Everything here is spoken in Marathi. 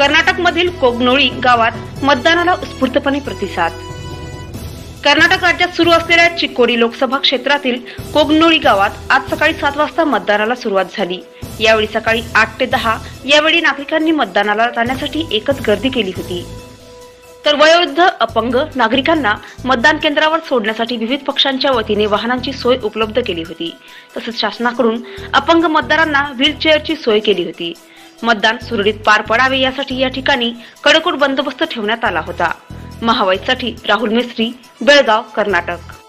कर्नाटकमधील कोगनोळी गावात मतदानाला उत्स्फूर्तपणे प्रतिसाद. कर्नाटक राज्यात सुरू असलेल्या चिक्कोडी लोकसभा क्षेत्रातील कोगनोळी गावात आज सकाळी सात वाजता मतदानाला सुरुवात झाली. यावेळी सकाळी आठ ते दहा यावेळी नागरिकांनी मतदानाला जाण्यासाठी एकच गर्दी केली होती. तर वयोवृद्ध अपंग नागरिकांना मतदान केंद्रावर सोडण्यासाठी विविध पक्षांच्या वतीने वाहनांची सोय उपलब्ध केली होती. तसंच शासनाकडून अपंग मतदारांना व्हीलचेअरची सोय केली होती. मतदान सुरळीत पार पडावे यासाठी या ठिकाणी कडकोट बंदोबस्त ठेवण्यात आला होता. महावाईसाठी राहुल मिस्त्री बेळगाव कर्नाटक.